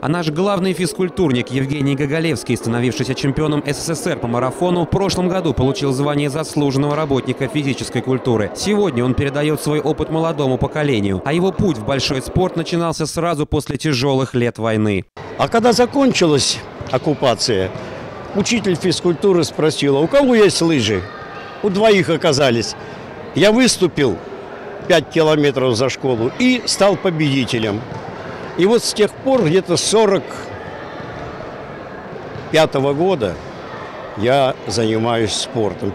А наш главный физкультурник Евгений Гоголевский, становившийся чемпионом СССР по марафону, в прошлом году получил звание заслуженного работника физической культуры. Сегодня он передает свой опыт молодому поколению, а его путь в большой спорт начинался сразу после тяжелых лет войны. А когда закончилась оккупация, учитель физкультуры спросила, у кого есть лыжи? У двоих оказались. Я выступил 5 километров за школу и стал победителем. И вот с тех пор, где-то 45 -го года, я занимаюсь спортом.